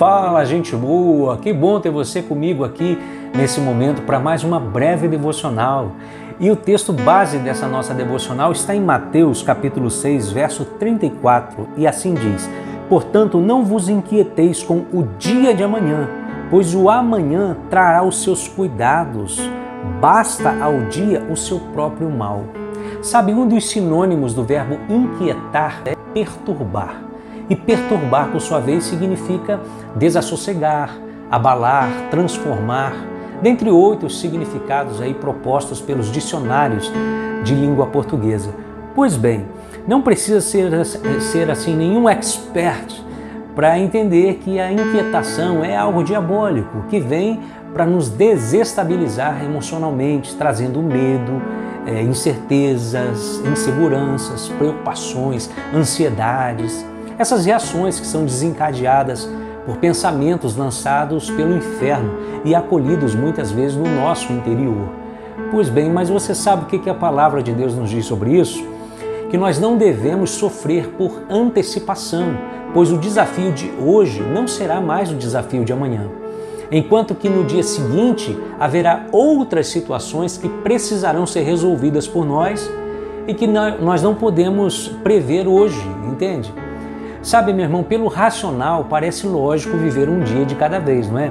Fala, gente boa! Que bom ter você comigo aqui nesse momento para mais uma breve devocional. E o texto base dessa nossa devocional está em Mateus, capítulo 6, verso 34, e assim diz: Portanto, não vos inquieteis com o dia de amanhã, pois o amanhã trará os seus cuidados. Basta ao dia o seu próprio mal. Sabe, um dos sinônimos do verbo inquietar é perturbar. E perturbar, por sua vez, significa desassossegar, abalar, transformar, dentre outros significados aí propostos pelos dicionários de língua portuguesa. Pois bem, não precisa ser, ser assim nenhum expert para entender que a inquietação é algo diabólico que vem para nos desestabilizar emocionalmente, trazendo medo, é, incertezas, inseguranças, preocupações, ansiedades. Essas reações que são desencadeadas por pensamentos lançados pelo inferno e acolhidos muitas vezes no nosso interior. Pois bem, mas você sabe o que a palavra de Deus nos diz sobre isso? Que nós não devemos sofrer por antecipação, pois o desafio de hoje não será mais o desafio de amanhã. Enquanto que no dia seguinte haverá outras situações que precisarão ser resolvidas por nós e que nós não podemos prever hoje, entende? Sabe, meu irmão, pelo racional parece lógico viver um dia de cada vez, não é?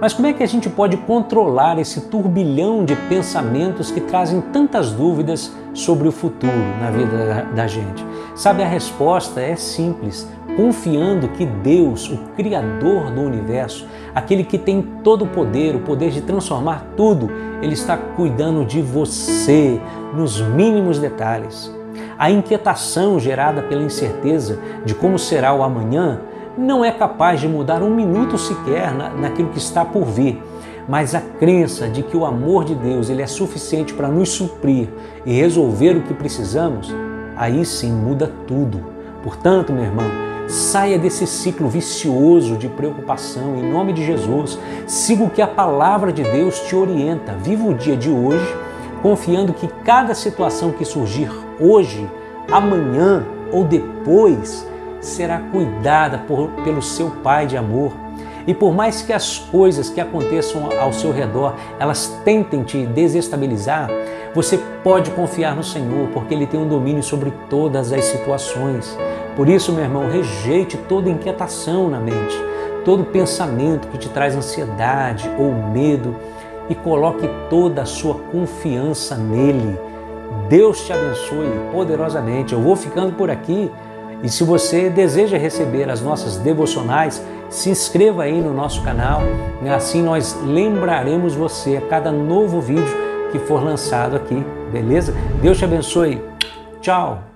Mas como é que a gente pode controlar esse turbilhão de pensamentos que trazem tantas dúvidas sobre o futuro na vida da gente? Sabe, a resposta é simples: confiando que Deus, o Criador do universo, aquele que tem todo o poder, o poder de transformar tudo, Ele está cuidando de você nos mínimos detalhes. A inquietação gerada pela incerteza de como será o amanhã não é capaz de mudar um minuto sequer naquilo que está por vir, mas a crença de que o amor de Deus ele é suficiente para nos suprir e resolver o que precisamos, aí sim muda tudo. Portanto, meu irmão, saia desse ciclo vicioso de preocupação em nome de Jesus. Siga o que a palavra de Deus te orienta. Viva o dia de hoje confiando que cada situação que surgir hoje, amanhã ou depois será cuidada por, pelo seu Pai de amor. E por mais que as coisas que aconteçam ao seu redor, elas tentem te desestabilizar, você pode confiar no Senhor, porque Ele tem um domínio sobre todas as situações. Por isso, meu irmão, rejeite toda inquietação na mente, todo pensamento que te traz ansiedade ou medo e coloque toda a sua confiança nele. Deus te abençoe poderosamente. Eu vou ficando por aqui e se você deseja receber as nossas devocionais, se inscreva aí no nosso canal, assim nós lembraremos você a cada novo vídeo que for lançado aqui, beleza? Deus te abençoe. Tchau.